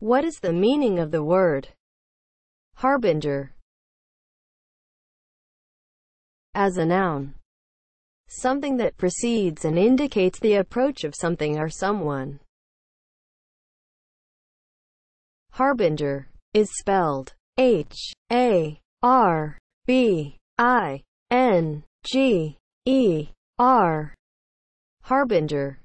What is the meaning of the word harbinger as a noun? Something that precedes and indicates the approach of something or someone. Harbinger is spelled H A R B I N G E R. Harbinger